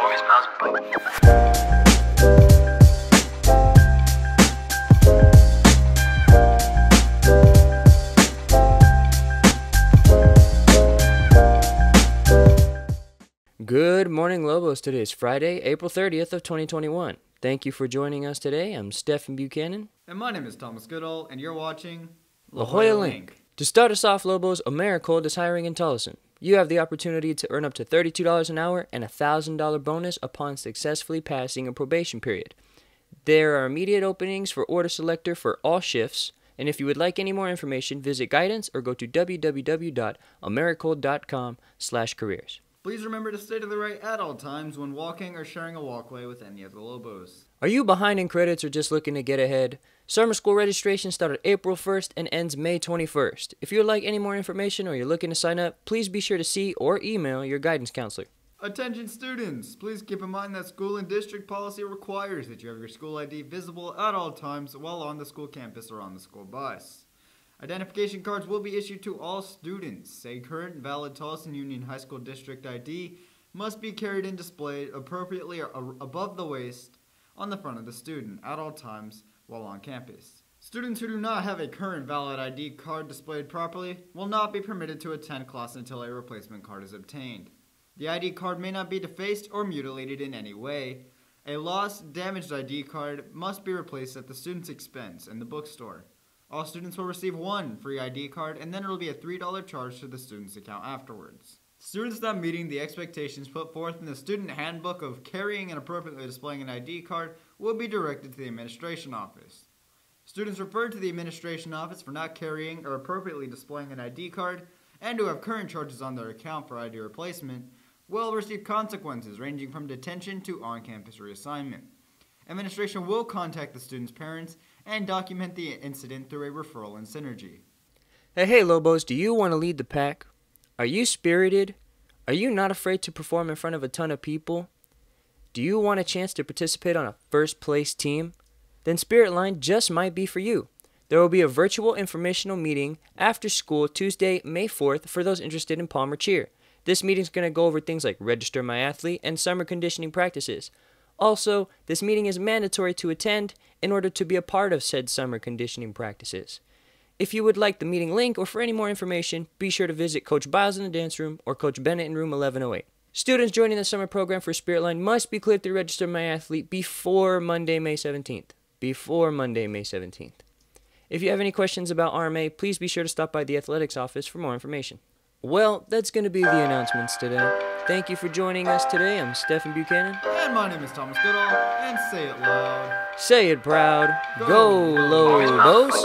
Always mouse Good morning, Lobos. Today is Friday, April 30th of 2021. Thank you for joining us today. I'm Stephen Buchanan. And my name is Thomas Goodall, and you're watching La Joya Link. To start us off, Lobos, Americold is hiring in Tolleson. You have the opportunity to earn up to $32 an hour and a $1,000 bonus upon successfully passing a probation period. There are immediate openings for order selector for all shifts, and if you would like any more information, visit guidance or go to www.americold.com slash careers. Please remember to stay to the right at all times when walking or sharing a walkway with any of the Lobos. Are you behind in credits or just looking to get ahead? Summer school registration started April 1st and ends May 21st. If you would like any more information or you're looking to sign up, please be sure to see or email your guidance counselor. Attention students! Please keep in mind that school and district policy requires that you have your school ID visible at all times while on the school campus or on the school bus. Identification cards will be issued to all students. A current valid Tolleson Union High School District ID must be carried and displayed appropriately above the waist on the front of the student at all times while on campus. Students who do not have a current valid ID card displayed properly will not be permitted to attend class until a replacement card is obtained. The ID card may not be defaced or mutilated in any way. A lost, damaged ID card must be replaced at the student's expense in the bookstore. All students will receive one free ID card, and then it will be a $3 charge to the student's account afterwards. Students not meeting the expectations put forth in the student handbook of carrying and appropriately displaying an ID card will be directed to the administration office. Students referred to the administration office for not carrying or appropriately displaying an ID card and who have current charges on their account for ID replacement will receive consequences ranging from detention to on campus reassignment. Administration will contact the student's parents and document the incident through a referral in Synergy. Hey, hey, Lobos, do you want to lead the pack? Are you spirited? Are you not afraid to perform in front of a ton of people? Do you want a chance to participate on a first place team? Then Spirit Line just might be for you. There will be a virtual informational meeting after school Tuesday, May 4th for those interested in Palmer Cheer. This meeting is going to go over things like register my athlete and summer conditioning practices. Also, this meeting is mandatory to attend in order to be a part of said summer conditioning practices. If you would like the meeting link or for any more information, be sure to visit Coach Biles in the dance room or Coach Bennett in room 1108. Students joining the summer program for Spirit Line must be cleared to register my athlete before Monday, May 17th. Before Monday, May 17th. If you have any questions about RMA, please be sure to stop by the athletics office for more information. Well, that's going to be the announcements today. Thank you for joining us today. I'm Stephen Buchanan. And my name is Thomas Goodall, and say it loud. Say it proud. Go, Go, Lobos!